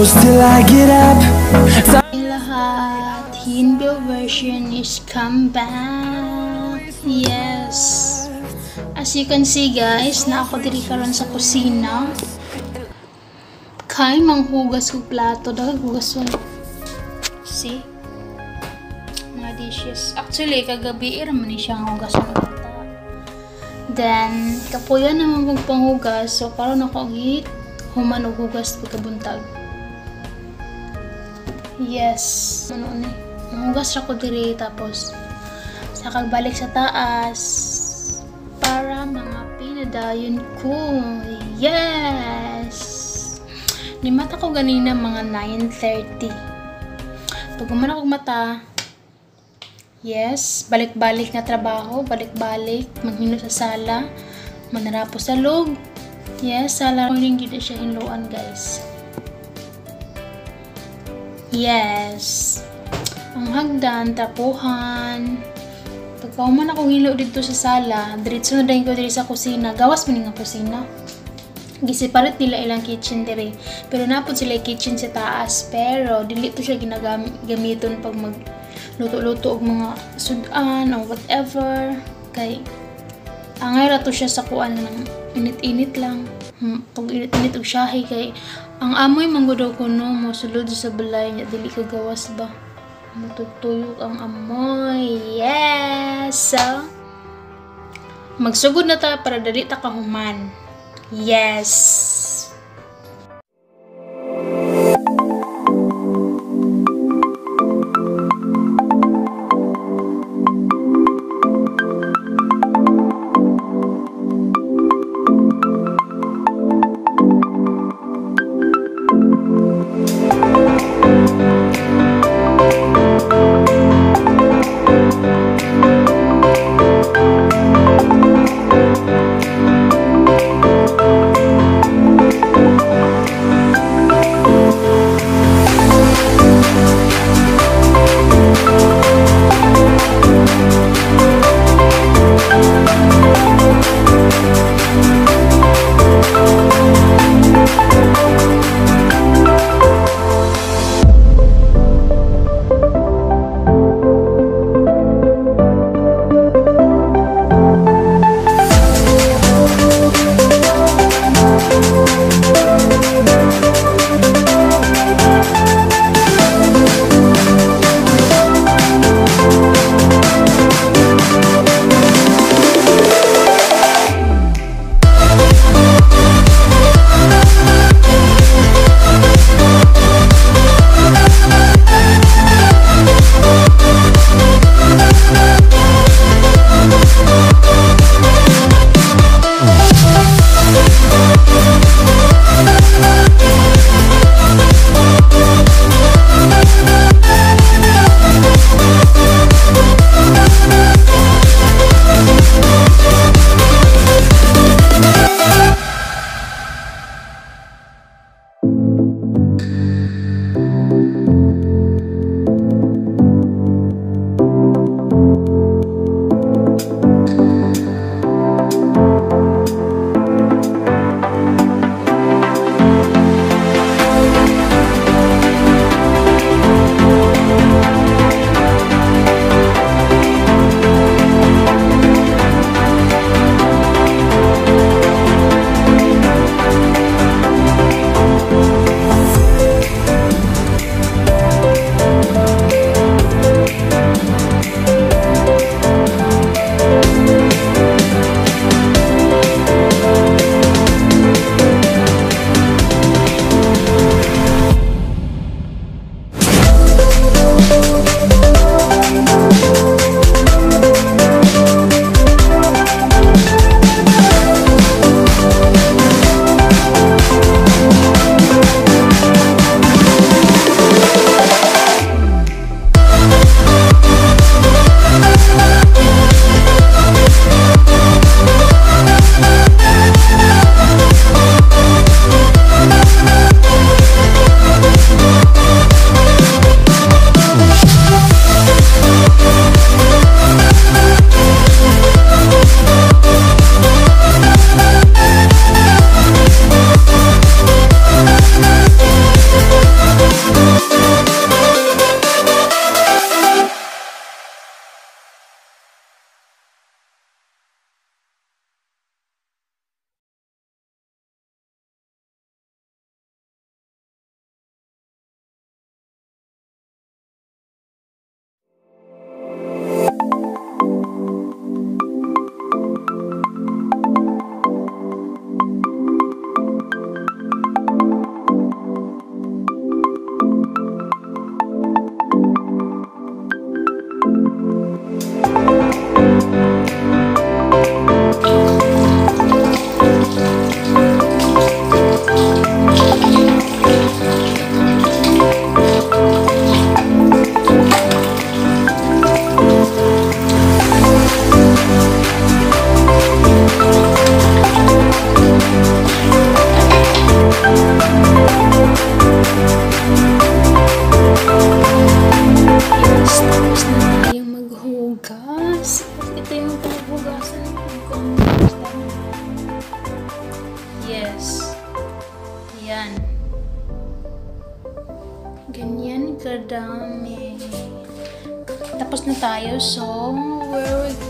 close till I get up. Lahat, Hindu version is come back. Yes. As you can see guys, na ako diri karon sa kusina. Kay manghugas ko plato, dahil hugas ko. See? Mga dishes. Actually, kagabi ira man siya ang hugas ng bata. Then, kapuyan naman kong panghugas. So, karon ako git human og hugas pagkabuntag. Yes. Ano ni? Nangugas ako diri tapos sa kagbalik sa taas para mga pinadayon ko. Yes! Nimata ko ganina mga 9.30. Pag umana ko mata, yes, balik-balik na trabaho, balik-balik, maghino sa sala, manarapo sa loob. Yes, sala ko rin gina siya hinluan guys. Yes. Ang hagdan, tapuhan. Pagkauman ako hilo dito sa sala, diretso na dahil ko diri sa kusina. Gawas mo nga kusina. Gisiparit nila ilang kitchen diri. Pero napod sila kitchen sa taas. Pero, dili to siya ginagamiton pag mag luto-luto og mga sudan or whatever. Kay, angay ra to siya sa kuan ng init-init lang. Hmm, Pag init-init og shahi kay ang amoy manggudaw ko no mo sulod sa balay niya dili ka gawas ba. Matutuyok ang amoy. Yes! So, magsugod na ta para dali ta kahuman. Yes! Ganyan kadami. Tapos na tayo. So, where we